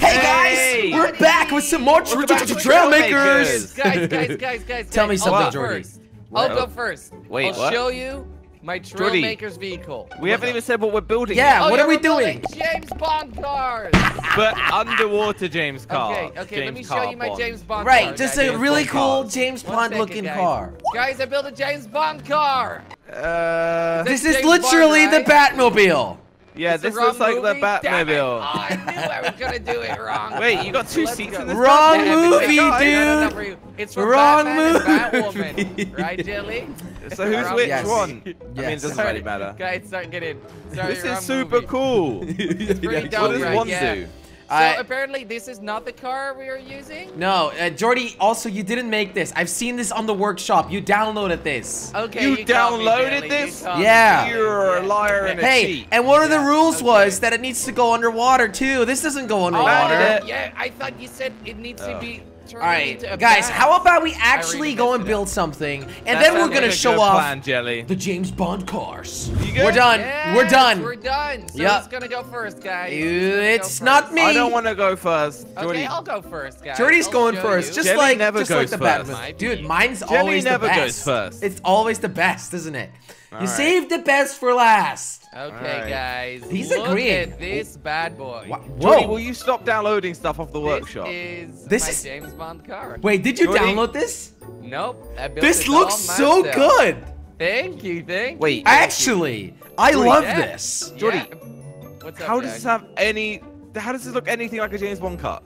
Hey, Hey! guys, we're back with some more Welcome tra- back tra- to trail Trail makers. guys, guys, guys, guys. Tell me something, I'll go Jordy. first. I'll go first. Wait, I'll what? show you my Trail Maker's vehicle. We haven't even said what we're building. Yeah, Oh, what yeah, are we doing? James Bond cars. But underwater James car. Okay, okay, let me show you my Bond. James Bond Right, car. just guys. a really Bond cool. James Bond second, looking guys. car. Guys, I built a James Bond car. Uh, This That's is James Bond, literally the? Batmobile. Yeah, It's this looks wrong like the movie? Damn it. Oh, Batmobile. I knew I was gonna do it wrong. Wait, you got two Let's seats go. in this Wrong goddamn movie, thing. No, no, no, dude. for. It's for Wrong Batman movie. and Batwoman, right, Jelly? So who's Wrong which Yes. one? I mean, it doesn't Sorry, really matter. Guys, start getting. Sorry, This is super movie. cool. It's pretty Yeah. dope, What does right? one yeah. do? So I- apparently this is not the car we are using. No, uh, Jordy, also, you didn't make this. I've seen this on the workshop. You downloaded this. Okay, You you, caught me, downloaded you this? Yeah. You're a liar and a Hey, cheat. and one of the rules okay. was that it needs to go underwater, too. This doesn't go Oh, underwater. yeah, I thought you said it needs to Oh. be turned All right, into a guys, bat. how about we actually really go and build up. something, and That then we're gonna like show off plan, Jelly. the James Bond cars. You good? We're done. Yes, we're done. We're done. So Yep. who's gonna go first, guys? Who's gonna It's first? not me. I don't want to go first. Okay, Jordy. I'll go first, guys. Jordy's I'll going first, you. just Jelly like never just like goes the first. Batman. Might Dude, be. mine's Jelly always never the goes first. It's always the best, isn't it? you Alright. save the best for last. Okay, Alright. guys. He's look agreeing. at this bad boy. Wha- Jordy, will you stop downloading stuff off the workshop? This is This my is- James Bond car. Wait, did you Jordy- download this? Nope. I built This looks so myself. good. Thank you, thank Wait. you. thank you. Actually, I Jordy, love Yeah. this. Jordy, Yeah. What's up, How does this have any? How does this look anything like a James Bond car?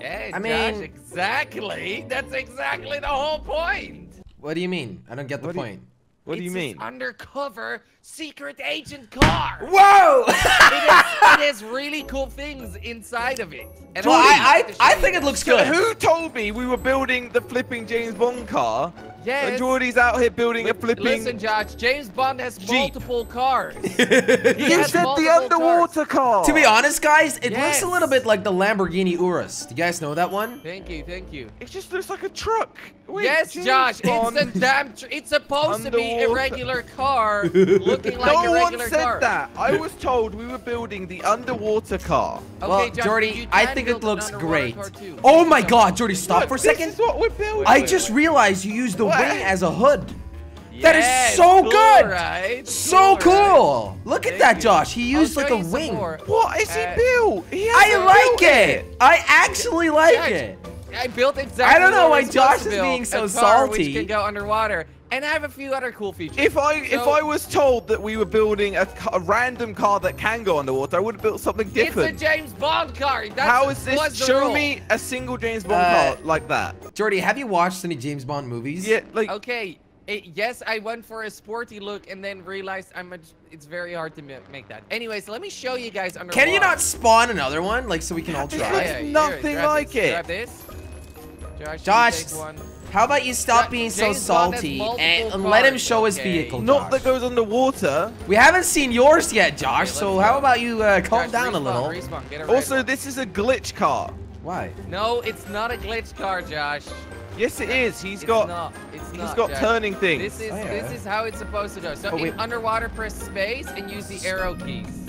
Hey, I Josh, mean- exactly. That's exactly the whole point. What do you mean? I don't get the What do you- point. What do you mean? Undercover secret agent car. Whoa! it, is, it has really cool things inside of it. And well, I, I, I think it looks So good. who told me we were building the flipping James Bond car? Yes. And Jordy's out here building a Li- flipping. Listen, Josh. James Bond has Jeep. multiple cars. you said the multiple underwater car. To be honest, guys, it looks a little bit like the Lamborghini Urus. Do you guys know that one? Thank you, thank you. it just looks like a truck. Wait, yes, James Josh. Bond- It's a damn. Tr- it's supposed to be a regular car, looking like no a one regular said car. that. I was told we were building the underwater car. Okay, well, Josh, Jordy, I think it looks great. Oh my god, Jordy, stop Look, for a this second. is what we're building. I just realized you used the What? Wing as a hood. That is Yes, so cool, good. Right? So Cool, right? Look at Thank that, you. Josh. He used like a wing. more. What is he Uh, built? He I hasn't like built it. I actually like Josh, it. I built exactly. I don't know why Josh is being so a car Which salty. can go underwater, and I have a few other cool features. If I if I was told that we were building a, a random car that can go underwater, I would have built something different. it's a James Bond car. That's, How is this? was the Show rule. me a single James Bond Uh, car like that. Jordy, have you watched any James Bond movies? Yeah, like Okay. eh, yes, I went for a sporty look and then realized I'm a, it's very hard to make that. Anyways, let me show you guys underwater. Can you not spawn another one, like so we can all This try? looks here, nothing grab like this, it. Grab this. Josh, Josh, take one. How about you stop Ja- being so James Bond has salty and, and let him show his okay. vehicle, not that goes underwater. We haven't seen yours yet, Josh. let's so go. how about you uh, calm Josh, down a little? Respawn, get Also, right. this is a glitch car. Why? No, it's not a glitch car, Josh. Yes, it is. He's It's got not. It's he's not, got Josh. turning things. This is Oh, yeah. this is how it's supposed to go. So Oh, in underwater, press space and use the arrow keys.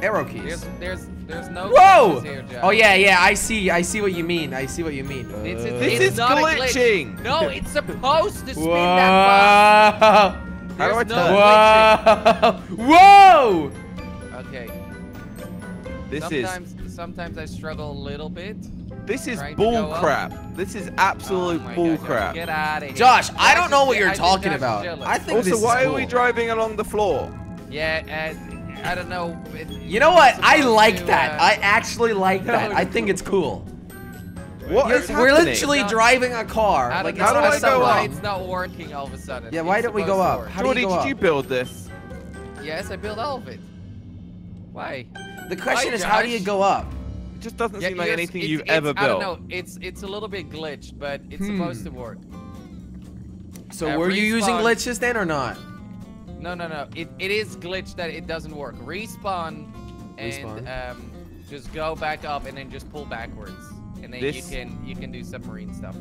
Arrow keys. there's there's no Whoa! here, Josh. Oh yeah, yeah. I see. I see what you mean. I see what you mean. Uh, it's, This it's is not a glitch. glitching. No, it's supposed to spin that fast. Whoa! How do I There's no. Whoa! Whoa! Okay. This sometimes sometimes I struggle a little bit. this is trying bull go up. crap. This is absolute Oh bull God, Josh, crap. Get out of here. Josh, I don't know what you're I think talking about. jealous. I think Also, this why is are we driving along the floor? Yeah, and I don't know. it- You know what? I like to, that. uh, I actually like No, that. I think it's cool. What we're happening? literally No. driving a car. Like don't it's know How do I go up? it's not working all of a sudden. Yeah, It's why don't we go to up? work. How do you go did up? you build this? Yes, I built all of it. Why? The question Why, is, how do you go up? It just doesn't Yeah, seem like anything it's- you've it's- ever I don't built. know. It's it's a little bit glitched, but it's Hmm. supposed to work. So Uh, were you using glitches then or not? No, no, no. It, it is glitched that it doesn't work. Respawn and um just go back up and then just pull backwards, and then This- you can you can do submarine stuff.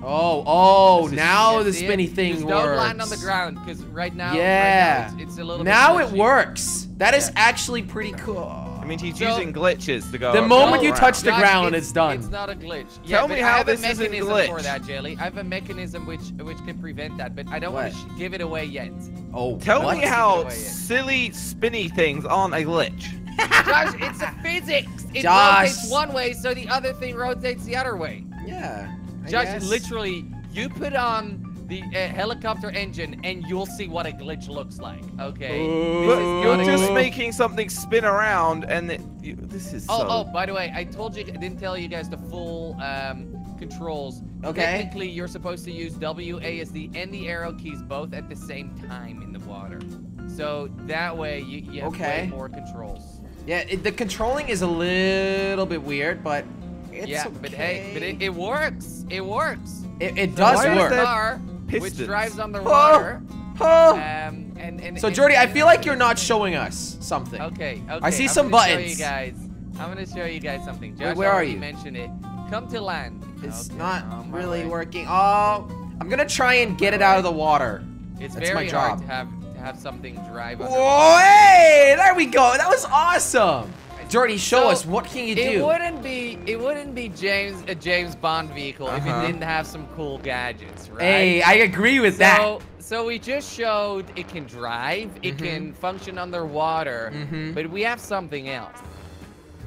Oh, oh, is- now the see it? spinny thing just works. Don't land on the ground because right now, right Yeah. now it's, it's a little. Now it works. That is Yeah. actually pretty cool. Mean, he's So- using glitches to go. The moment and you around. touch the Josh, ground, it's, it's done. It's not a glitch. Tell me how I have this a isn't mechanism glitch. for that, Jelly. I have a mechanism which which can prevent that, but I don't want to give it away yet. Oh, Tell what? me how silly spinny things aren't a glitch. Josh, it's a physics. It Josh. rotates one way, so the other thing rotates the other way. Yeah. I Josh, guess. literally, you put on the uh, helicopter engine, and you'll see what a glitch looks like. Okay. Ooh. This But is you're just glitch. making something spin around, and it, you, this is Oh, so. oh, by the way, I told you, I didn't tell you guys the full um, controls. Okay. Technically, you're supposed to use WASD and the arrow keys both at the same time in the water. So that way, you, you have Okay. way more controls. Yeah, it, the controlling is a little bit weird, but it's yeah, but hey, but it, it works. It works. it, it does why is work. Car, which pistons? drives underwater. Oh. Um, and, and, So Jordy, I feel like you're not showing us something. Okay, okay. I see I'm some buttons. you guys. I'm gonna show you guys something. Wait, Josh where are already you? mentioned it. Come to land. It's Okay, not on really way. working. Oh, I'm gonna try and get it out of the water. It's That's very my hard to have to have something drive. Whoa, hey, there we go. That was awesome. Jordy, show So, us what can you It do? It wouldn't be it wouldn't be James a James Bond vehicle if Uh-huh. it didn't have some cool gadgets, right? Hey, I agree with so, that. So we just showed it can drive, it Mhm. can function underwater, Mhm. but we have something else.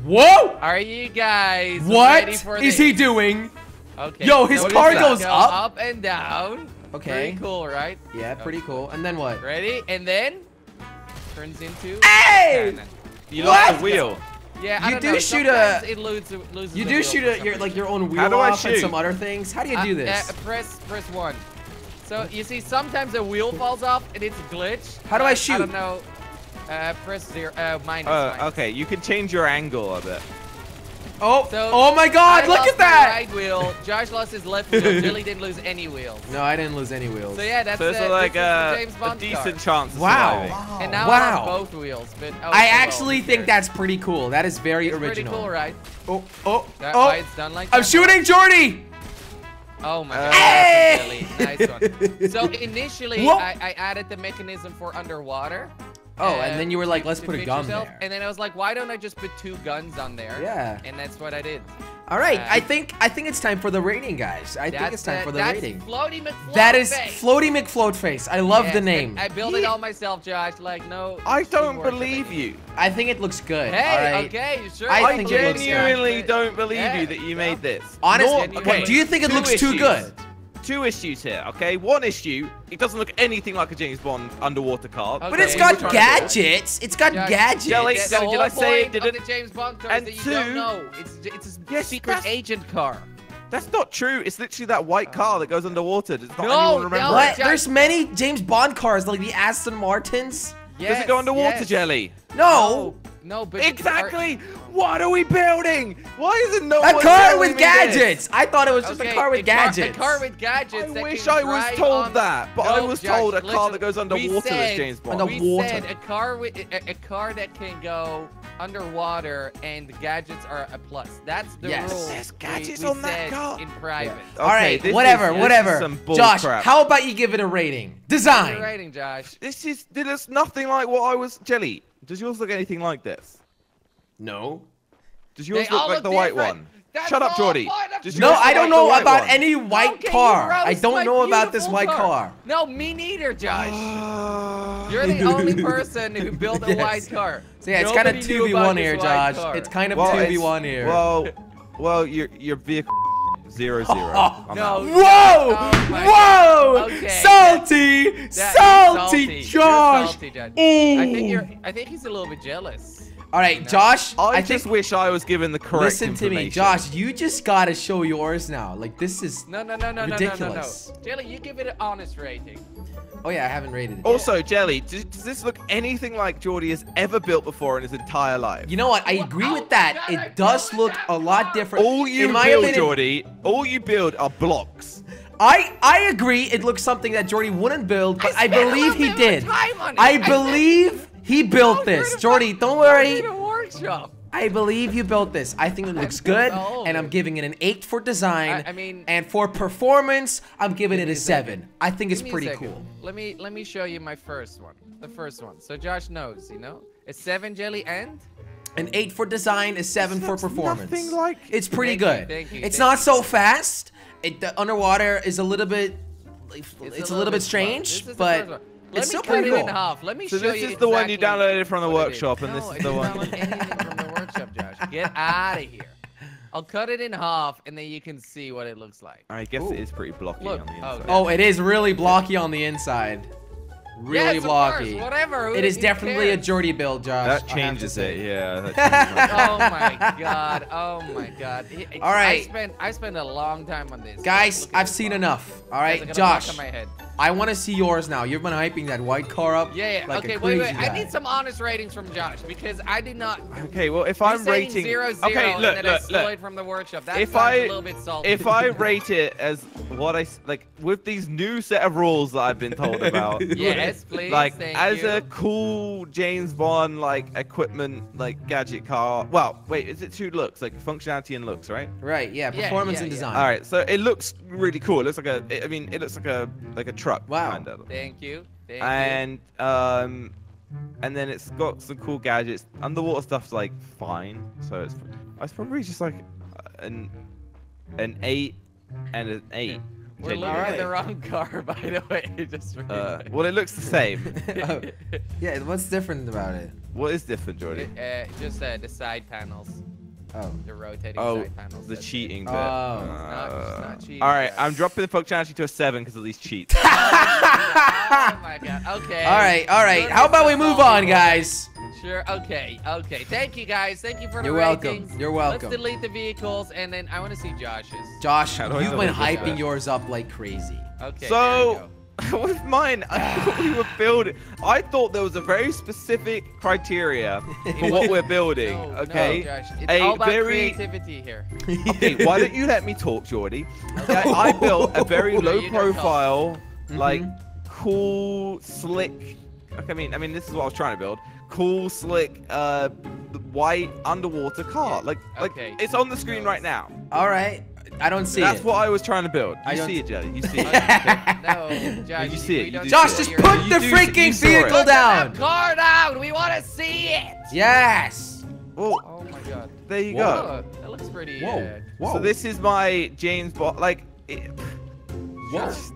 Whoa! Are you guys What ready for is he doing? Okay. Yo, his this car goes go up. up and down. Okay. Pretty cool, right? Yeah, pretty cool. And then what? Ready? And then turns into Hey! you what? lost the wheel. Yeah, I You don't do know. shoot sometimes a- It loses, loses You do wheel shoot a, some your like your own How wheel do I off and shoot? some other things. How do you Uh, do this? Uh, press press one. So you see, sometimes a wheel falls off and it's a glitch. How do I shoot? I don't know. Uh, press zero. Uh, minus. Uh, minus. okay, you can change your angle a bit. Oh, So, oh my God! I Look lost at that! My right wheel. Josh lost his left wheel. Billy didn't lose any wheels. No, I didn't lose any wheels. So yeah, that's So it's uh, like this is the uh, James a Bond decent car. chance. Of Wow. surviving. And now wow. I have both wheels, but oh, I actually who think cares? that's pretty cool. That is very it's pretty original. cool, right? Oh, oh, That oh! it's done like I'm that? shooting Jordy. Oh my Uh, god. Hey! Nice one. So initially, I, I added the mechanism for underwater. Oh, and then you were like, let's put a gun yourself, there. And then I was like, why don't I just put two guns on there? Yeah. And that's what I did. All right, Uh, I think I think it's time for the rating, guys. I think it's time uh, for the that's rating. Floaty McFloat That is. Floaty McFloatface. I love Yes, the name. I built it all myself, Josh. Like, no. I don't believe you. I think it looks good. Hey, all right. okay, you sure? I I think it looks good. genuinely don't believe Yeah, you that you made this. Honest. Nor- Genuinely. okay. Do you think it two looks too issues. good? Two issues here, okay? One issue, it doesn't look anything like a James Bond underwater car. Okay. But it's got which one is it? gadgets. It's got Josh, gadgets. Jelly- The, oh the Did I say it didn't- the James Bond car And that you don't two- know. It's it's a Yes, secret that's- agent car. That's not true. It's literally that white oh. car that goes underwater. Does not No, anyone remember no, it? There's many James Bond cars, like the Aston Martins. Yes, Does it go underwater, yes. Jelly? No, No, but Exactly! What are we building? Why is it no a one car with me this? gadgets. I thought it was just Okay, a car with a gadgets. a car with gadgets. I wish I was told on- that, but I was Josh, told a car that goes we underwater is James Bond. Under- We said a car with a, a car that can go underwater and gadgets are a plus. That's the Yes. rule. There's gadgets we on that car. in private. All right, this is- whatever, this is whatever. some bull Josh, crap. how about you give it a rating? What's Design. your rating, Josh? This is this is nothing like what I was. Jelly, does yours look anything like this? No. Does yours They look like look the white one? That's Shut up, Jordy. point of Does No, I don't like know about one? any white Okay, car. I don't know about this white car. No, me neither, Josh. You're the only person who built a Yes. white car. So yeah, it's kind of 2v1 here, Josh. car. It's kind of Well, 2v1 it's- here. Well, well, your your vehicle zero oh, zero. Oh, no. out. Oh, Whoa! Oh Whoa! Okay, Salty! That is salty, You're Josh! salty, Josh. I think you're. I think he's a little bit jealous. All right, Josh. I, I just think. wish I was given the correct Listen to me. Josh. You just gotta show yours now. Like this is. No, no, no, no, no, no, no, Ridiculous. no. Jelly, you give it an honest rating. Oh yeah, I haven't rated it. Also, Jelly, does, does this look anything like Jordy has ever built before in his entire life? You know what? I agree with that. God, I It does feel look that a lot car. different. all you In my build, opinion, Jordy, all you build are blocks. I I agree. It looks something that Jordy wouldn't build, but I, spent a believe little he bit of did. time on it. I I spent- believe he built this. Jordy, don't worry. Workshop. I believe you built this. I think it looks good, all and I'm giving it an eight for design. I- I mean- and for performance, I'm giving it a a seven. I think it's Give me pretty cool. Let me let me show you my first one. The first one. So Josh knows, you know. A seven jelly and An eight for design, a seven for looks performance. nothing like- it's pretty Thank you, good. thank you, it's thank not you. so fast. It the underwater is a little bit. It's, a, little, bit strange, This is the but first one. Let it's me cut pretty it in half. Let me So show you. So this you is the one you downloaded from the workshop, is. and this is the one- from the workshop, Josh. Get out of here. I'll cut it in half, and then you can see what it looks like. I guess Ooh. it is pretty blocky Look, on the oh, inside. Oh, it is really blocky on the inside. Really yes, of blocky. course, whatever. Who It is who definitely a? Jordy build, Josh. That changes it. Yeah. Changes oh my god! Oh my god! It- All right. I spent I spent a long time on this. Guys, I've seen box. enough. All Guys, I right, got a box Josh. On my head. I want to see yours now. You've been hyping that white car up. Yeah, yeah. Like okay, a wait, crazy wait. I guy. need some honest ratings from Josh because I did not. Okay, well, if I'm rating, zero, zero, okay, look, and then I look, stole look. it from the workshop. That's If I'm I- a little bit salty. If I rate it as what I like with these new set of rules that I've been told about, yes, please. like thank as you. a cool James Bond like equipment like gadget car. Well, wait, is it two looks like functionality and looks, right? Right, yeah, Yeah, performance yeah, and yeah. design. All right, so it looks really cool. It looks like a, I mean, it looks like a like a truck. Wow. Kind of. Thank you. Thank you. And um, and then it's got some cool gadgets. Underwater stuff's like fine, so it's it's probably just like an an eight and an eight. We're looking genuinely. at the wrong car, by the way. Just Uh, well, it looks the same. Oh, yeah, what's different about it? what is different, Jordy? Uh, just uh, the side panels, Oh. the rotating Oh, side panels. the cheating bit. Oh. not- it's Uh, not cheating, All right, guys. I'm dropping the folk challenge to a seven because of these cheats. oh my god. Okay. All right, all right. How about we move on, guys? Sure. Okay. Okay. Thank you, guys. Thank you for the You're welcome. You're welcome. Let's delete the vehicles, and then I want to see Josh's. Josh, How do I you've been hyping yours up like crazy. Okay. So, with mine, I thought we were building. I thought there was a very specific criteria for what we're building. No, okay. No, Josh. It's A all about very- creativity here. okay, why don't you let me talk, Jordy? Okay, I built a very No, low you don't help. profile, Mhm. like cool, slick. Okay, I mean, I mean, this is what I was trying to build. Cool, slick, uh, white underwater car. Yeah, Like, like okay. it's on the screen right now. All right, I don't see That's it. That's what I was trying to build. I You don't- see it, Jelly. You see it. no, Josh. you see it, you Josh, see just it. put the freaking saw it. vehicle Put down. car down. We want to see it. Yes. Well, Oh my god. there you Whoa. go. Oh, that looks pretty. Whoa. Uh, Whoa. So this is my James Bond. Like, it, Whoa. just-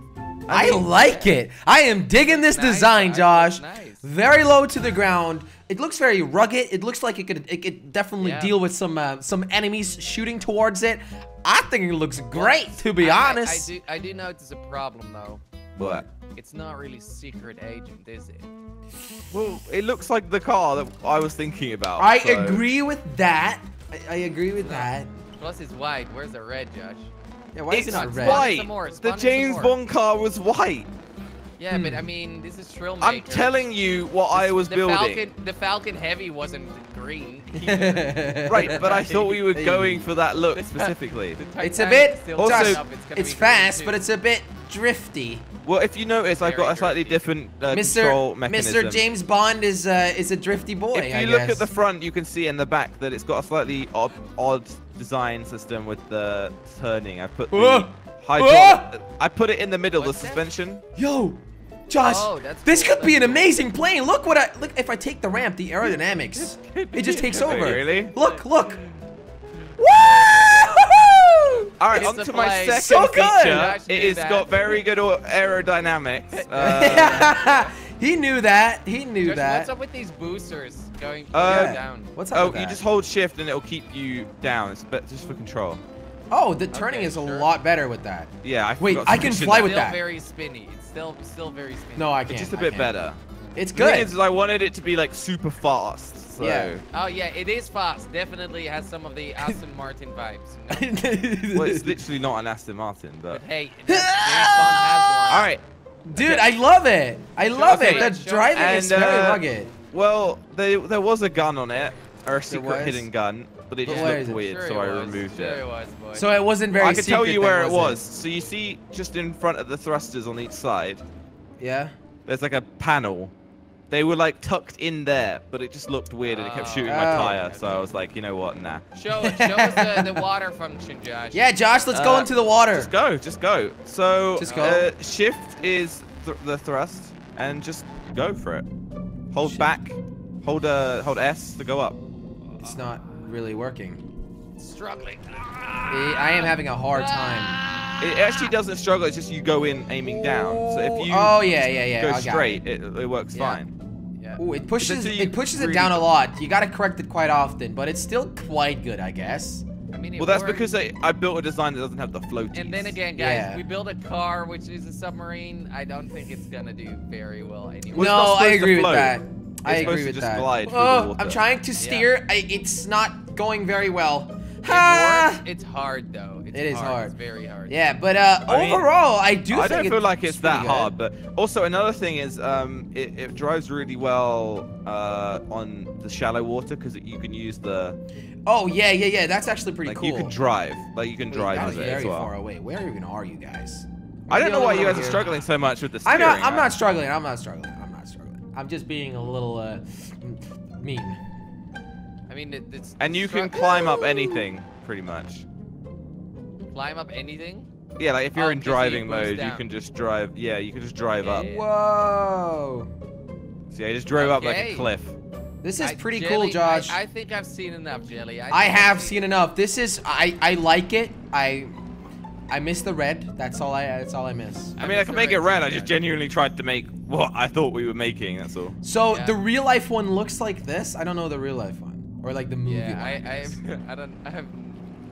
I mean, like it. I am digging this Nice, design, Josh. Josh. Nice. Very low to the ground. It looks very rugged. It looks like it could it could definitely Yeah. deal with some uh, some enemies shooting towards it. I think it looks great, to be I- I- honest. I, do. I do notice a problem though. What? It's not really secret agent, is it? Well, it looks like the car that I was thinking about. I so- agree with that. I, I agree with that. Plus, it's white. Where's the red, Josh? Yeah, why is It's it not Spawn red? some white. more, The James. Bond car was white. Yeah, but Hmm. I mean, this is Trail I'm telling you what I was the building. Falcon, the Falcon Heavy wasn't green. Right, but I thought we were going for that look specifically. It's a bit. Also- turns up, gonna it's fast, but it's a bit drifty. Well, if you notice, I've got a slightly drifty. different uh, Mr. control mechanism. Mr. James Bond is uh, is a drifty boy. If you I look guess. at the front, you can see in the back that it's got a slightly odd, odd design system with the turning. I put the Whoa! hydraulic. I put it in the middle, the What's that? suspension. Yo, Josh, Oh, this cool, could be an cool. amazing plane. Look what I look. If I take the ramp, the aerodynamics, it just takes Wait, over. really? Look, look. Woo! All right, It's on to my second So feature. It has that. got very good aerodynamics. Uh, he knew that. He knew Josh, that. what's up with these boosters going Uh, down? What's up oh, with you just hold shift and it'll keep you down. It's be- just for control. Oh, the turning Okay, is a sure. lot better with that. Yeah, I Wait, I can fly that. with still that. very spinny. It's still still very spinny. No, I can't. just a bit better. It's The thing good. is, is I wanted it to be like super fast. So. Yeah. Oh yeah, it is fast. Definitely has some of the Aston Martin vibes. you know? Well, it's literally not an Aston Martin, but. But hey, James Bond has one. All right. Dude, I love it. I love Okay. it. The Show- driving And, is very uh, rugged. Well, there there was a gun on it, or a secret hidden gun, but it But just where looked it? weird, Sure so I was. removed sure it. it was. So it wasn't very I can tell secret you then, where it was was. So you see, just in front of the thrusters on each side, Yeah. there's like a panel. They were like tucked in there, but it just looked weird and it kept Oh. shooting my Oh. tire. So I was like, you know what, nah. show show us the, the water function, Josh. Yeah, Josh, let's go Uh, into the water. Just go, just go. So Just go. Uh, shift is th the thrust, and just go for it. Hold Shit. back, hold uh, hold S to go up. it's not really working. Struggling. I I am having a hard time. It actually doesn't struggle. It's just you go in aiming down. So if you Oh yeah, yeah, yeah. Go got it. straight, it, it works Yeah. fine. Yeah. Ooh, it pushes until it pushes it down a lot. You gotta correct it quite often, but it's still quite good, I guess. I mean, Well, that's works. because I, I built a design that doesn't have the floaties. And then again, guys, Yeah. we built a car which is a submarine. I don't think it's gonna do very well anyway. Well, no, not I agree with float. that. I agree supposed to with just that. glide oh, I'm trying to steer. I, it's not going very well. It Ha! works. It's hard though. It's It is hard. It's very hard. Yeah, but uh, I mean, overall, I do. I think don't feel like it's that good. hard, but also another thing is um, it, it drives really well uh, on the shallow water because you can use the Oh yeah, yeah, yeah. That's actually pretty like cool. you can drive, like you can Wait, drive that was with it very as well. far away. Where even are you guys? I don't know why you guys are struggling so much with the I'm not. I'm not struggling. I'm not struggling. I'm not struggling. I'm just being a little uh, mean. I mean, it, it's. And you can climb up anything, pretty much. climb up anything. Yeah, like if you're Oh, in driving goes mode, you can just drive. Yeah, you can just drive up. Yeah. Whoa. So yeah, you just drove up like a cliff. This is I- pretty Jelly, cool, Josh. I, I think I've seen enough, Jelly. I, I have seen enough. This is I I like it. I I miss the red. That's all I that's all I miss. I mean, I can the make it red red. I just yeah. genuinely tried to make what I thought we were making. That's all. So Yeah. the real life one looks like this. I don't know the real life one or like the movie Yeah, one. I, guess. I, I don't, I have.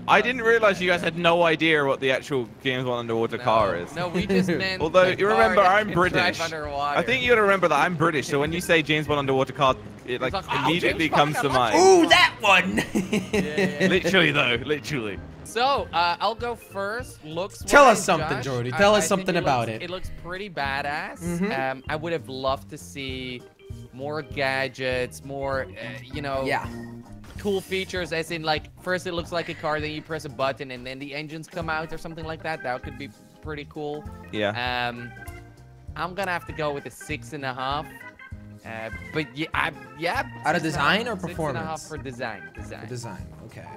I didn't realize you guys had no idea what the actual James Bond underwater no, car is. No, we just meant. Although, a you car remember, I'm British. Drive. I think you gotta remember that I'm British, so when you say James Bond underwater car, it like like, oh, immediately James comes Bond, to mind. Ooh, that one. yeah. literally though, literally. So, uh, I'll go first. Looks. Tell us something, Josh, Jordy. Tell I us think something about looks- it. It looks pretty badass. Mhm. Um, I would have loved to see more gadgets, more, uh, you know, yeah. Cool features. As in, like, first it looks like a car, then you press a button, and then the engines come out or something like that. That could be pretty cool. Yeah. Um, I'm gonna have to go with a six and a half. Uh, but yeah, I, yeah. Out of six and a design half- or Six and a half performance? for design. Design. The design. Okay.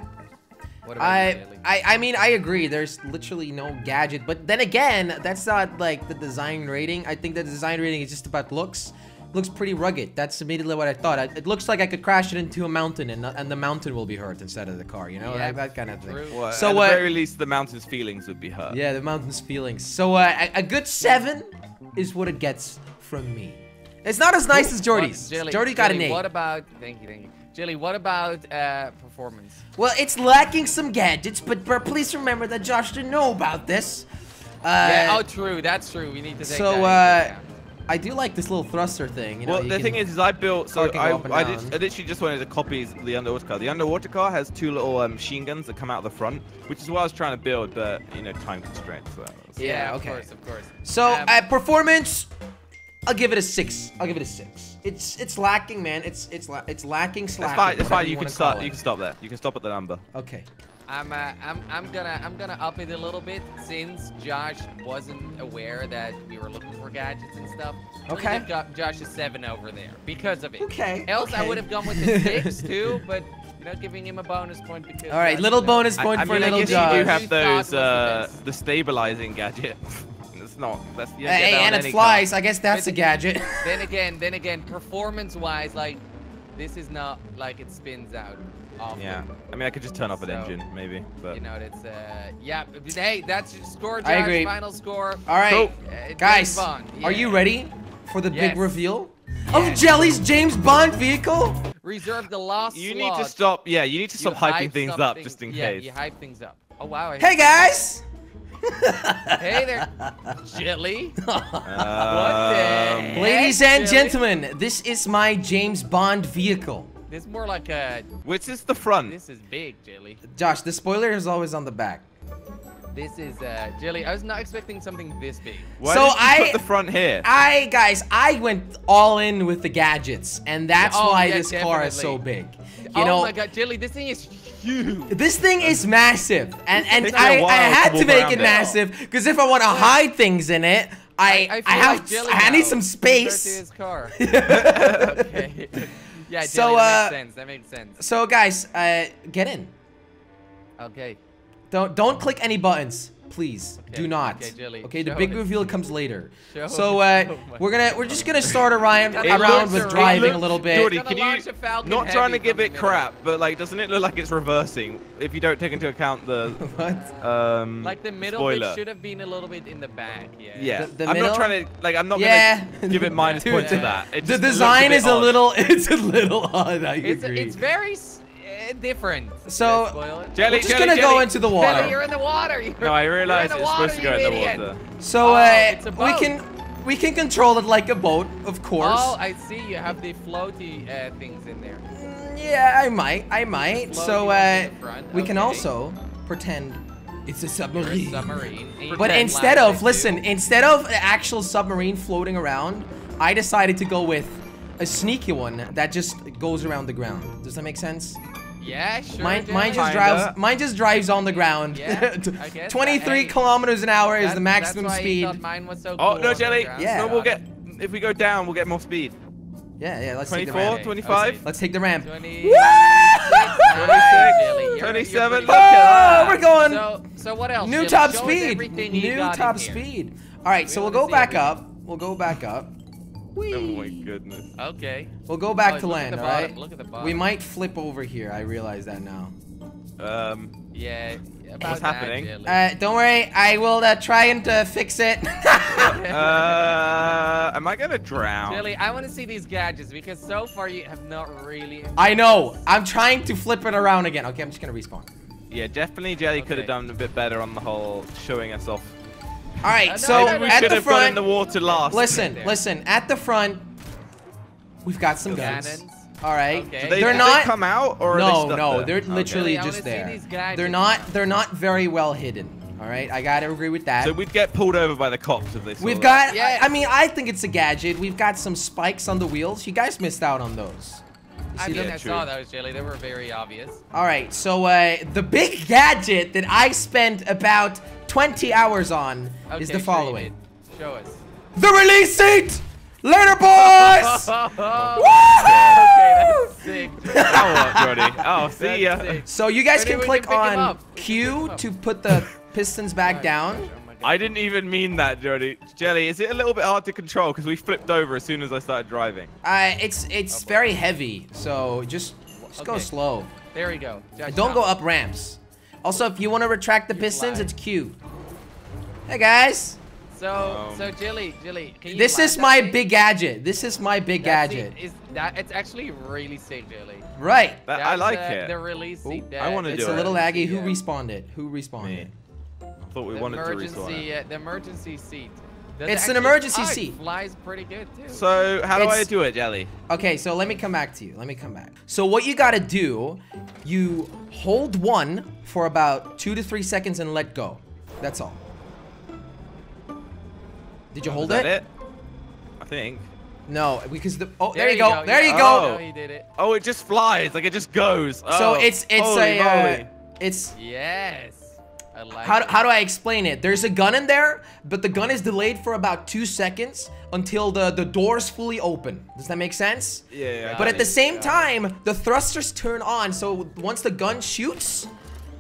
What about you, I, I I mean I agree. There's literally no gadget, but then again, that's not like the design rating. I think the design rating is just about looks. Looks pretty rugged. That's immediately what I thought. I, it looks like I could crash it into a mountain, and and the mountain will be hurt instead of the car. You know, Yeah, that, that kind of thing. Well, So at what- the very least, the mountain's feelings would be hurt. Yeah, the mountain's feelings. So uh, a, a good seven is what it gets from me. It's not as nice as Jordy's. What- Jelly, Jordy got Jelly, an eight. What about? Thank you, thank you. Jelly, what about uh, performance? Well, it's lacking some gadgets, but, but please remember that Josh didn't know about this. Uh, yeah. Oh, true. That's true. We need to take so, that So, uh. I do like this little thruster thing. You know, Well, you the thing is, is I built so car can go I, up I, down. I literally just wanted to copy the underwater car. The underwater car has two little um, machine guns that come out of the front, which is what I was trying to build, but you know, time constraints. So yeah, yeah, okay. Of course, of course. So, Um, uh, performance, I'll give it a six. I'll give it a six. It's it's lacking, man. It's it's la it's lacking. That's fine. That's fine. You can wanna start. You can stop there. You can stop at the number. Okay. I'm, uh, I'm, I'm gonna, I'm gonna up it a little bit since Josh wasn't aware that we were looking for gadgets and stuff. Okay. give Jo- Josh a seven over there because of it. Okay. Else, I would have gone with the six too, but you know, giving him a bonus point because. All right, Josh, little bonus I, point I for mean, I little guess Josh. you do have those was the uh, the stabilizing gadget. it's not. That's you Hey, and it flies. car. I guess that's a But- gadget. Then again, then again, performance-wise, like this is not like it spins out. Often. Yeah. I mean, I could just turn off an So, engine, maybe. But You know, it's uh, yeah. but Hey, that's your score, Josh. I agree. Final score. All right, Cool. Uh, guys, Bond, are you ready for the big reveal Yes. of Jelly's James Bond vehicle? Reserve the last you need to stop. Yeah, you need to You stop hyping things up something- just in yeah, case. you hype things up. Oh wow. I- Hey guys. Hey there, Jelly. Um, Ladies and Jelly. gentlemen, this is my James Bond vehicle. This is more like a. Which is the front? This is big, Jelly. Josh, the spoiler is always on the back. This is uh, Jelly. I was not expecting something this big. Why So did I- put the front here? I guys, I went all in with the gadgets, and that's Oh, why yeah, this car is so big. You oh know, my God, Jelly, this thing is huge. this thing is massive, and and Takes me a I, I while had to to make it it. massive because if I want to hide things in it, I I, feel have like I need some space. his car. okay. Yeah, So, that uh, makes sense. That makes sense. So guys, uh, get in. Okay. Don't don't click any buttons. Please, Okay, do not. okay, Jelly, Okay, the big us. reveal comes later. Show So uh, Oh we're gonna we're just gonna start around It around looks with driving It a little bit. Jordy, can you launch a Falcon not trying to give it crap, but like, doesn't it look like it's reversing if you don't take into account the what? um Like the middle spoiler? bit should have been a little bit in the back. Yeah. Yeah, The- the I'm middle? not trying to like. I'm not Yeah. gonna give it minus Dude, points to that. It The design bit is a little it's a little odd. I It's agree. it's very s- different. So, Did I spoil? Jelly, we're just jelly, gonna go into the Jelly, water. you're in the water. You're, No, I you're in it's water, supposed to go you in the water. So Oh, uh, it's we can we can control it like a boat, of course. Oh, I see. You have the floaty uh, things in there. Mm, yeah, I might, I might. Floaty So uh, in the front, we can also pretend it's a You're a submarine. submarine. and you But instead of listen, too. instead of an actual submarine floating around, I decided to go with a sneaky one that just goes around the ground. Does that make sense? Yeah, sure. Mine, mine just Kinda. drives. Mine just drives on the ground. Yeah, I guess. 23 Hey, kilometers an hour is the maximum that's why speed. Mine was so Oh cool no, jelly. Yeah. No, we'll get. If we go down, we'll get more speed. Yeah, yeah. Let's take the 24, ramp. 25, Let's take the ramp. 20. Woo! Nice, Jelly. You're- 27, look at Oh, we're going. So, so what else? New Jelly? top Show speed. New top here. speed. All right, We so we'll go back everything. up. We'll go back up. Oh my goodness. Okay. We'll go back Oh, to look at land, the all right? look at the We might flip over here. I realize that now. Um, Yeah. About What's happening? Uh, don't worry. I will uh, try and uh, fix it. uh, am I gonna drown? Jelly, I want to see these gadgets because so far you have not really. I know. I'm trying to flip it around again. Okay, I'm just gonna respawn. Yeah, definitely Jelly could have done a bit better on the whole showing us off. All right, so no, no, we at the have in front, the water last. listen, listen. At the front, we've got some guns. Cannons. All right. Okay. they, they're not they come out or are no, they stuck no, there? they're literally I wanna just there. They're not. They're not very well hidden. All right, I gotta agree with that. So we'd get pulled over by the cops if they saw We've that. got. Yeah. I, I mean, I think it's a gadget. We've got some spikes on the wheels. You guys missed out on those. I see mean, them? I true. saw those, Jelly. They were very obvious. All right, so uh, the big gadget that I spent about 20 hours on Okay, is the following. Show us. the release seat. Later, boys. okay, that's sick. Now what, Oh, see ya. Sick. so you guys Maybe can click can on up. We can pick Q to put the pistons back down. gosh, oh my God. I didn't even mean that, Jody. Jelly, is it a little bit hard to control? Because we flipped over as soon as I started driving. Uh, it's it's Oh, very heavy, so just just go slow. There we go. Just Don't go up ramps. Also, if you want to retract the You pistons, fly. it's Q. Hey guys, So, Um, so Jilly, Jilly, can you this is my thing? big gadget. This is my big That gadget. seat Is that? It's actually really sick, Jilly. Right. That, I like uh, it. The release Ooh, seat. I wanna do it. It's a little laggy. Who Yeah. respawned it? Who respawned Me. it? I thought we the wanted to respawn emergency, it. uh, the emergency seat. Does It's it an emergency oh, seat. Flies pretty good too. So, how do I do it, Jelly? Okay, so let me come back to you. Let me come back. So what you gotta do, you hold one for about two to three seconds and let go. That's all. Did you hold Is that it? it? I think. No, because the oh there, you go. There yeah. you Oh. go. No, he did it. Oh, it just flies. Like, it just goes. So Oh, it's it's holy a uh, it's Yes. I like how, it. how do I explain it? There's a gun in there, but the gun is delayed for about two seconds until the the door's fully open. Does that make sense? Yeah, yeah. But get at the same Got time, the thrusters turn on, so once the gun shoots,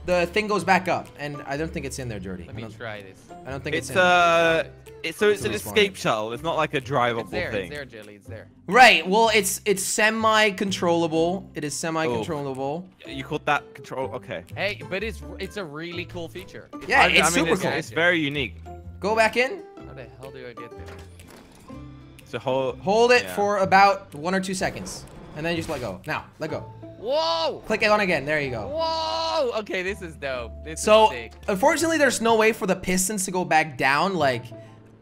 the thing goes back up. And I don't think it's in there, Dirty. Let I me don't, try this. I don't think it's, It's in there. uh, it's so it's an It's a respawn. escape shuttle. It's not like a drivable It's there. thing. It's there, Jilly. It's there. Right, well, it's it's semi-controllable. It is semi-controllable. You called that control? Okay. Hey, but it's it's a really cool feature. It's Yeah, I, it's I mean, super it's, cool. It's very unique. Go back in, How the hell do I get there? So whole. hold it Yeah. for about one or two seconds, and then just let go. Now, let go. Whoa! Click it on again. There you go. Whoa! Okay, this is dope. This So, is sick. unfortunately, there's no way for the pistons to go back down, like,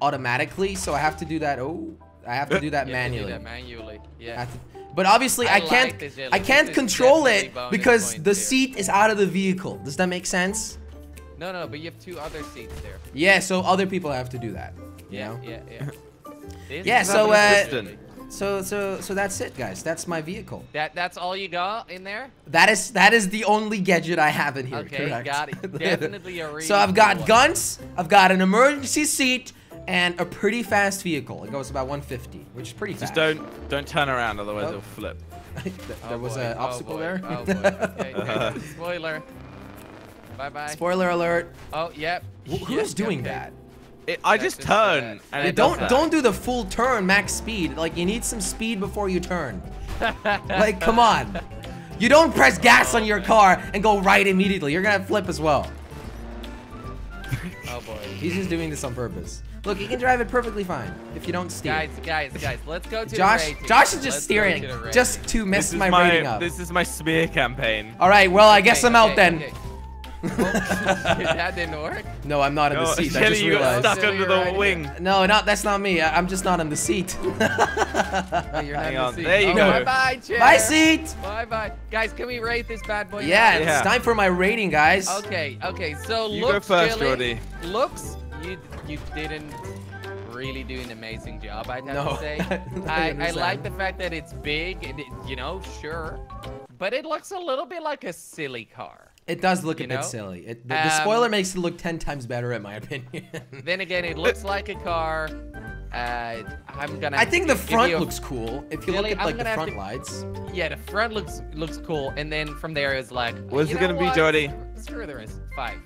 automatically. So I have to do that. Oh, I have to do that You have to do manually. that manually. Yeah. But obviously, I I, can't. like. I can't is control it because the here. seat is out of the vehicle. Does that make sense? No, no, but you have two other seats there. Yeah. So other people have to do that. You Yeah, know? yeah, yeah. Yeah, so, uh, good. So so so that's it, guys. That's my vehicle. that that's all you got in there? That is that is the only gadget I have in here. Okay, correct. got it. Definitely a really so I've got one. guns. I've got an emergency seat. And a pretty fast vehicle. It goes about 150, which is pretty Just fast. Just don't don't turn around, otherwise Oh. it'll flip. there Oh was boy, an oh obstacle boy, there. Oh boy. Okay, okay. Spoiler. Bye bye. Spoiler alert. Oh, yep. Wh- Who's yep, doing yep. that? It, I just just turn and Yeah, it don't don't do the full turn max speed. Like you need some speed before you turn. like come on. You don't press gas on your car and go right immediately. You're gonna flip as well. Oh boy. He's just doing this on purpose. Look, you can drive it perfectly fine if you don't steer. Guys, guys, guys, let's go to Josh, the rating. Josh is just Let's steering to just to mess my, my, rating up. this is my smear campaign. All right, well I guess Okay, I'm out okay, then. okay. Oh, that didn't work. No, I'm not in the No, seat. I just you got realized. stuck Silly under the right wing. No, not that's not me. I, I'm just not in the seat. Oh, you're not Hang in the seat. there you oh, go. Bye bye, chair. My seat. Bye bye. Guys, can we rate this bad boy? Yeah, Yeah. it's time for my rating, guys. Okay, okay. So You go looks, first, Jilly, Jordy. Looks, you you didn't really do an amazing job. I'd have No. to say. I I, I like the fact that it's big and it, you know, sure, but it looks a little bit like a silly car. It does look You a bit silly. It, the, the Um, spoiler makes it look ten times better, in my opinion. Then again, it looks like a car. Uh, I'm gonna. I think the front a- looks cool. If you Really, look at like the front to- lights. Yeah, the front looks looks cool, and then from there is like. What's it gonna be, what? Jody? Screw the rest. Five.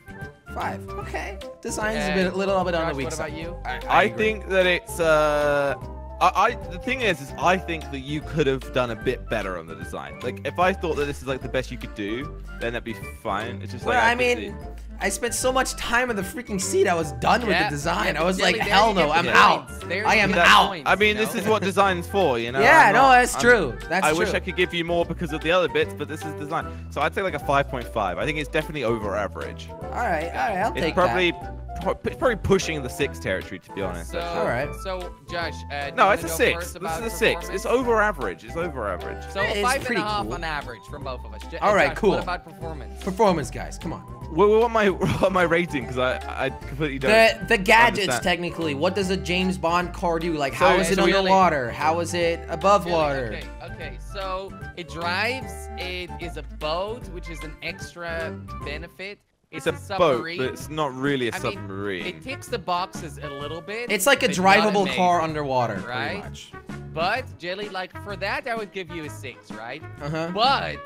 Five. Okay. Design's Uh, a bit, a little bit on the weak side. what about you? I, I agree. think that it's uh I, I the thing is is I think that you could have done a bit better on the design. Like if I thought that this is like the best you could do, then that'd be fine. It's just like Well, I mean, see- I spent so much time on the freaking seat. I was done with the design. yeah, I was Jelly, like, hell no, I'm the out. There I am get out. points, I mean, you this is what design's for, you know. Yeah, I'm no, that's I'm- true. That's I true. wish I could give you more because of the other bits, but this is design. So I'd say like a 5.5. I think it's definitely over average. All right, all right, I'll It's take probably that. Pro- it's probably pushing the six territory to be honest. So, All right. So, Josh, uh, no, it's a wanna six. This is a six. It's over average. It's over average. So It's five and pretty a half cool. on average from both of us. J- All right, Josh, cool. What about performance? Performance, guys, come on. What, what my what my rating? Because I I completely don't. The the gadgets understand. technically. What does a James Bond car do? Like, So- how is it so we- underwater? How is it above Really? water? Okay, okay. So it drives. It is a boat, which is an extra benefit. It's It's, a boat, submarine. but it's not really a I mean, submarine. It ticks the boxes a little bit. It's like a but not drivable car underwater, right? pretty much. But Jelly, like for that, I would give you a six, right? Uh huh. But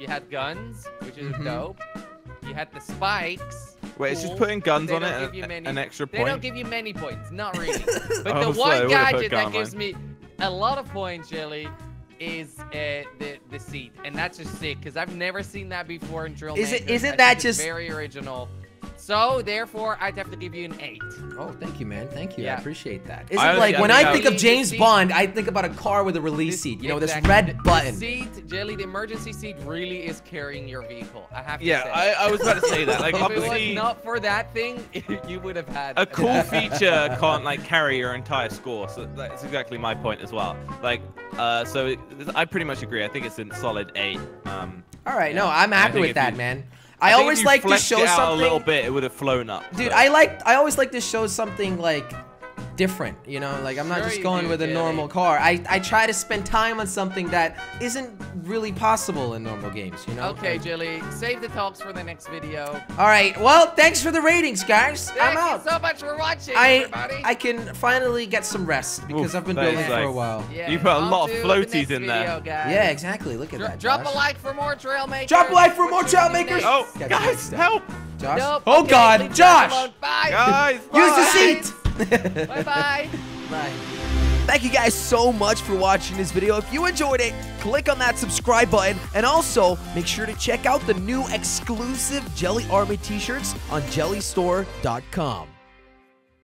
you had guns, which is Mhm. dope. You had the spikes. Wait, it's just putting guns on it and many- an extra point. They don't give you many points, not really. But Oh, the one would've gadget that gives me a lot of points, Jelly, is uh, the the seat, and that's just sick because I've never seen that before in Drill Is it- isn't I that just- very original? So therefore, I'd have to give you an eight. Oh, thank you, man. Thank you. I appreciate that. Is I it like honestly- when I I think think of James Bond, I think about a car with a release This- seat. You know, exactly. this red The button. seat, Jelly, the emergency seat really is carrying your vehicle. I have to Yeah, say. I, I was about to say that. Like if it was not for that thing, you would have had a cool feature can't like carry your entire score. So that's exactly my point as well. Like, uh, so it, I pretty much agree. I think it's a solid eight. Um, All right, Yeah. no, I'm happy with that, you- man. I I, always like to show something. a little bit. It would have flown up. Dude, so. I like I always like to show something like different, you know? Like I'm not Sure just going do, with a Jelly. normal car. I I try to spend time on something that isn't really possible in normal games, you know? Okay, Like- Jelly, save the talks for the next video. All right. Well, thanks for the ratings, guys. Thank I'm you out. so much for watching, I everybody. I can finally get some rest because Oof, I've been that is building for a while. yeah, You put a lot of to the floaties next in there. video, Guys. Yeah, exactly. Look at Dro- that. drop a like for more trail makers. Drop a like for more should trail makers. Oh, Got guys, next help! Josh. Nope, oh okay, God, Josh Josh. Bye. Guys, Use the seat. Bye bye. Bye. Thank you guys so much for watching this video. If you enjoyed it, click on that subscribe button and also make sure to check out the new exclusive Jelly Army t-shirts on jellystore.com.